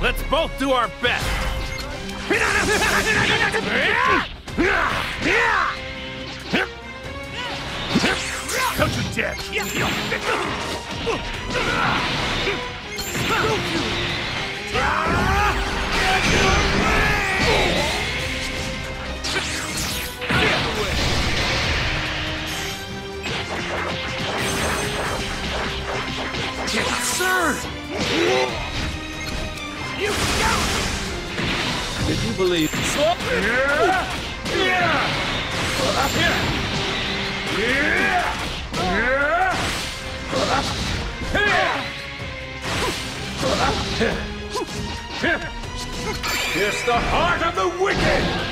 Let's both do our best. Don't you dare! Sir! Believe? It's the heart of the wicked!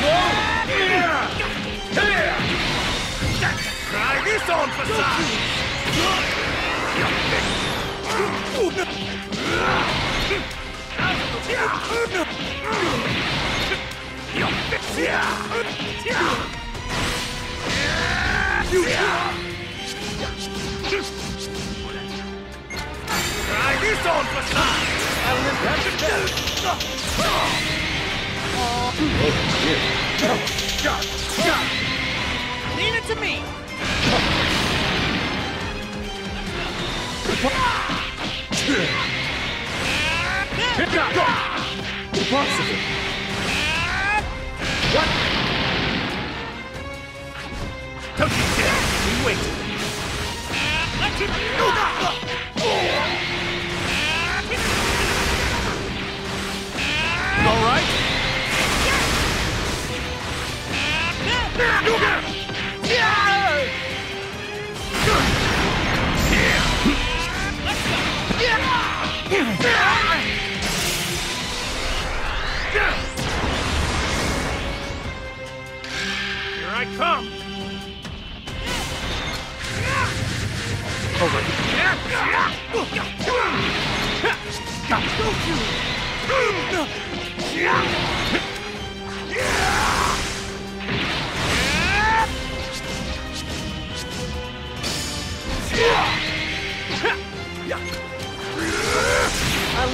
Try this on for! Try this on for size! Leave it to me. Impossible. You dare! We wait! Let it I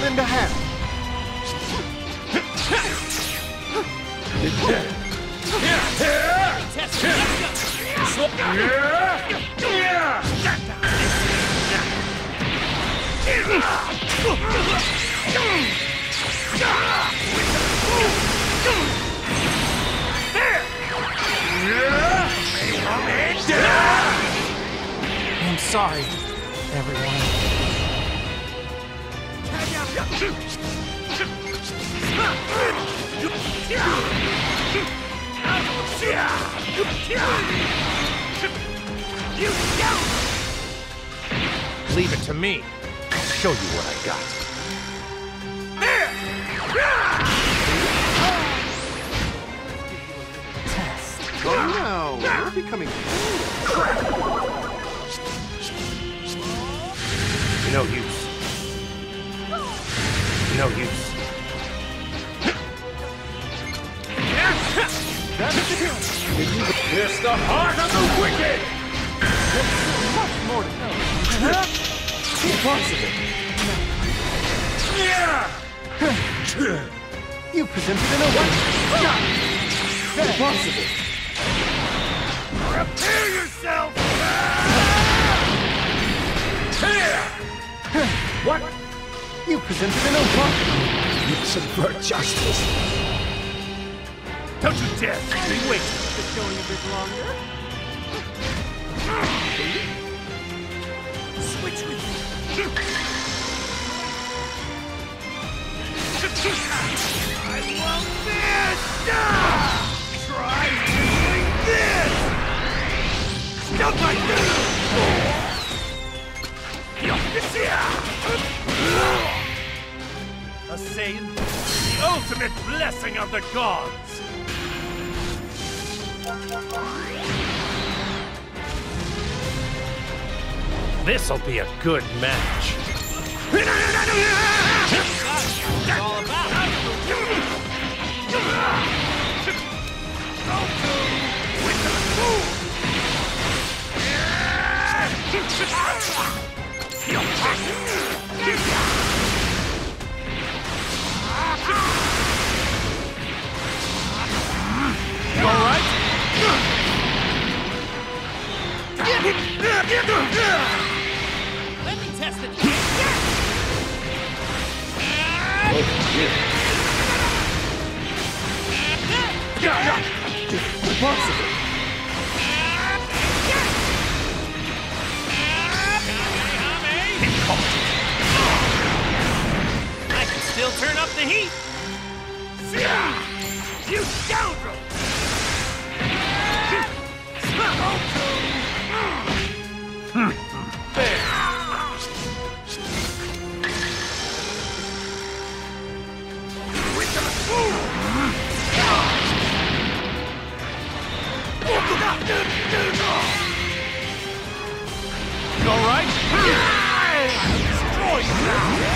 lend a hand. I'm sorry, everyone. Leave it to me. I'll show you what I got. Oh no, you're becoming You presented an opening. Impossible. Prepare yourself! What? You presented an opening. You subvert justice. Don't you dare! We wait! It's going a bit longer. Switch with you! Try using this! Like this! A the ultimate blessing of the gods! This'll be a good match. You turn up the heat. You scoundrel! You all right? Destroy you!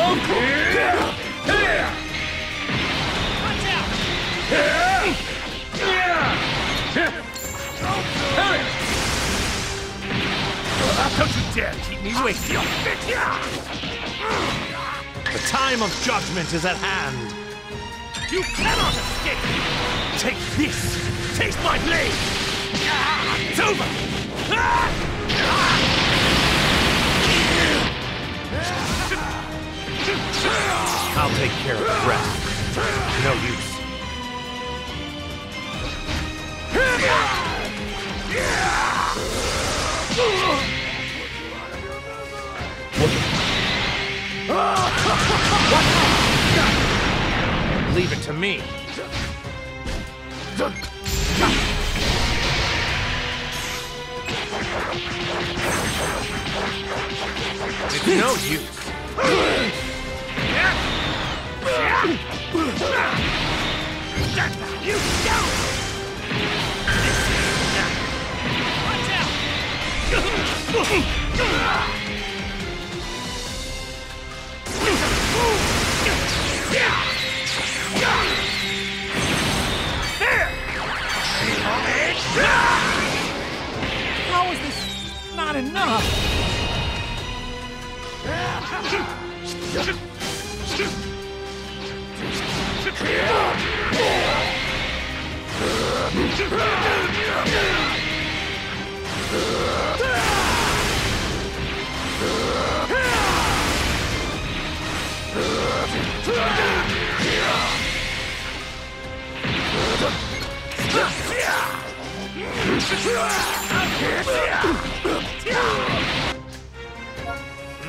Don't you dare keep me waiting! The time of judgment is at hand! You cannot escape! Take this! Taste my blade! It's over! Ah! Ah! I'll take care of the rest. No use. Leave it to me. It's no use. You don't! Watch out. How is this not enough?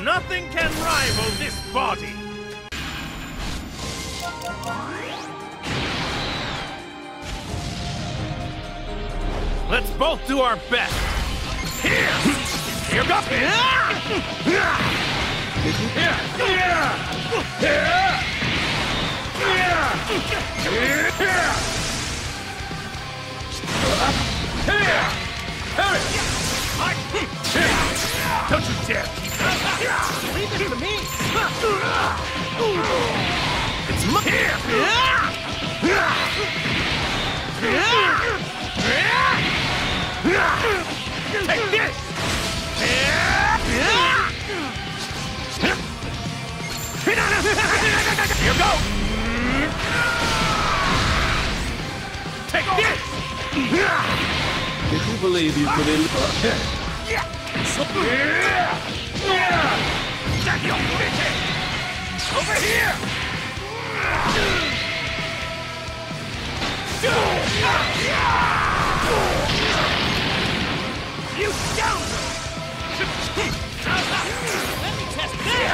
Nothing can rival this body! Let's both do our best! Here! Here goes! Don't you dare Leave it to me! It's my Take believe you put in. Over here! You down! Let me test this!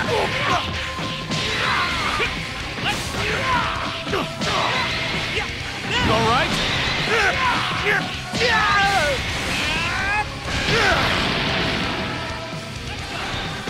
All right?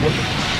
What the?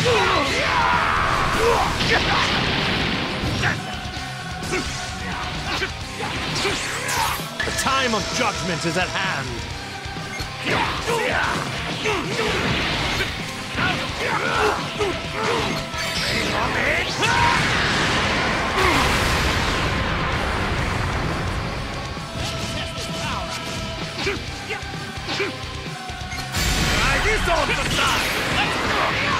The time of judgment is at hand. This on the side!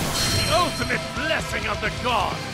ultimate blessing of the gods!